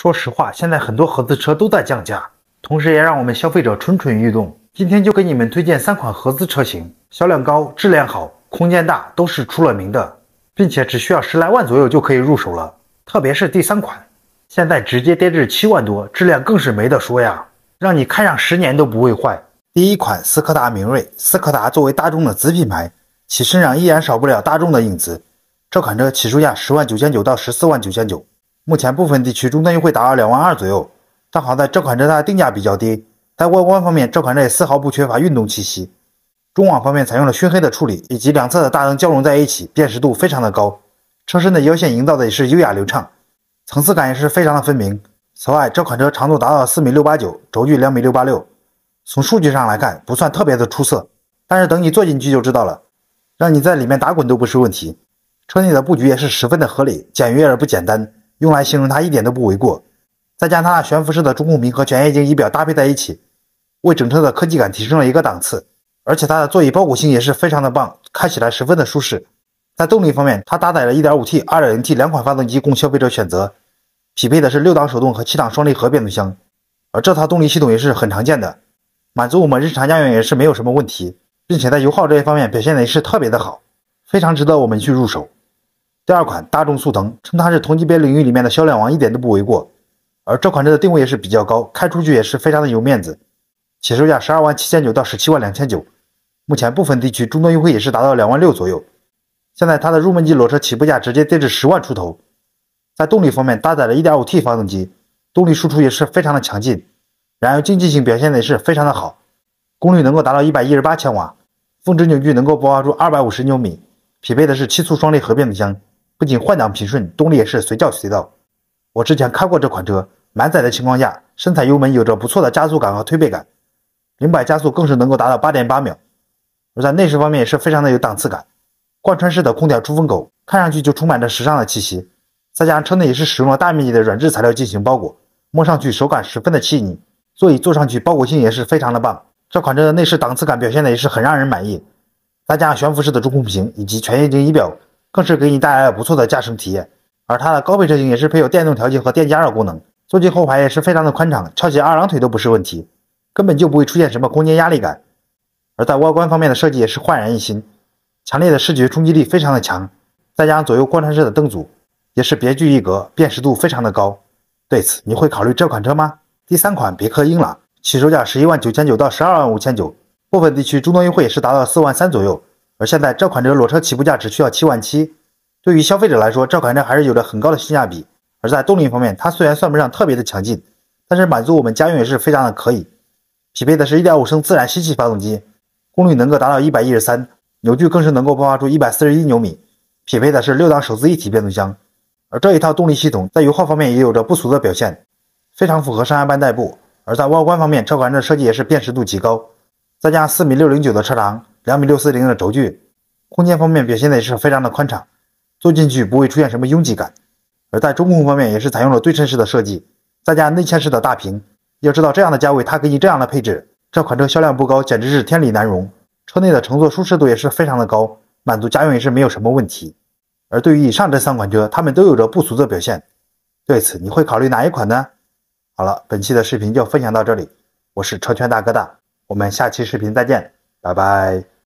说实话，现在很多合资车都在降价，同时也让我们消费者蠢蠢欲动。今天就给你们推荐三款合资车型，销量高、质量好、空间大，都是出了名的，并且只需要十来万左右就可以入手了。特别是第三款，现在直接跌至七万多，质量更是没得说呀，让你开上十年都不会坏。第一款斯柯达明锐，斯柯达作为大众的子品牌，其身上依然少不了大众的影子。这款车起售价十万九千九到十四万九千九，目前部分地区终端优惠达到两万二左右。但好在这款车它的定价比较低，在外观方面，这款车也丝毫不缺乏运动气息。中网方面采用了熏黑的处理，以及两侧的大灯交融在一起，辨识度非常的高。车身的腰线营造的也是优雅流畅，层次感也是非常的分明。此外，这款车长度达到四米六八九，轴距两米六八六。从数据上来看，不算特别的出色，但是等你坐进去就知道了，让你在里面打滚都不是问题。车内的布局也是十分的合理，简约而不简单，用来形容它一点都不为过。再将它悬浮式的中控屏和全液晶仪表搭配在一起，为整车的科技感提升了一个档次。而且它的座椅包裹性也是非常的棒，开起来十分的舒适。在动力方面，它搭载了 1.5T、2.0T 两款发动机供消费者选择，匹配的是六档手动和七档双离合变速箱，而这套动力系统也是很常见的。满足我们日常家用也是没有什么问题，并且在油耗这一方面表现的也是特别的好，非常值得我们去入手。第二款大众速腾，称它是同级别领域里面的销量王一点都不为过。而这款车的定位也是比较高，开出去也是非常的有面子，起售价十二万七千九到十七万两千九，目前部分地区终端优惠也是达到两万六左右。现在它的入门级裸车起步价直接跌至十万出头。在动力方面，搭载了 1.5T 发动机，动力输出也是非常的强劲。燃油经济性表现的也是非常的好，功率能够达到一百一十八千瓦，峰值扭矩能够爆发出二百五十牛米，匹配的是七速双离合变速箱，不仅换挡平顺，动力也是随叫随到。我之前开过这款车，满载的情况下，深踩油门有着不错的加速感和推背感，零百加速更是能够达到八点八秒。而在内饰方面也是非常的有档次感，贯穿式的空调出风口，看上去就充满着时尚的气息。再加上车内也是使用了大面积的软质材料进行包裹，摸上去手感十分的细腻。座椅坐上去包裹性也是非常的棒，这款车的内饰档次感表现的也是很让人满意。再加上悬浮式的中控屏以及全液晶仪表，更是给你带来了不错的驾乘体验。而它的高配车型也是配有电动调节和电加热功能，坐进后排也是非常的宽敞，翘起二郎腿都不是问题，根本就不会出现什么空间压力感。而在外观方面的设计也是焕然一新，强烈的视觉冲击力非常的强，再加上左右贯穿式的灯组，也是别具一格，辨识度非常的高。对此，你会考虑这款车吗？第三款别克英朗，起售价十一万九千九到十二万五千九，部分地区终端优惠是达到四万三左右。而现在这款车裸车起步价只需要七万七，对于消费者来说，这款车还是有着很高的性价比。而在动力方面，它虽然算不上特别的强劲，但是满足我们家用也是非常的可以。匹配的是一点五升自然吸气发动机，功率能够达到一百一十三，扭矩更是能够爆发出一百四十一牛米。匹配的是六档手自一体变速箱，而这一套动力系统在油耗方面也有着不俗的表现。非常符合上下班代步，而在外观方面，这款车设计也是辨识度极高，再加上四米六零九的车长，两米六四零的轴距，空间方面表现的也是非常的宽敞，坐进去不会出现什么拥挤感。而在中控方面也是采用了对称式的设计，再加内嵌式的大屏。要知道这样的价位，它给你这样的配置，这款车销量不高，简直是天理难容。车内的乘坐舒适度也是非常的高，满足家用也是没有什么问题。而对于以上这三款车，它们都有着不俗的表现。对此，你会考虑哪一款呢？好了，本期的视频就分享到这里，我是车圈大哥大，我们下期视频再见，拜拜。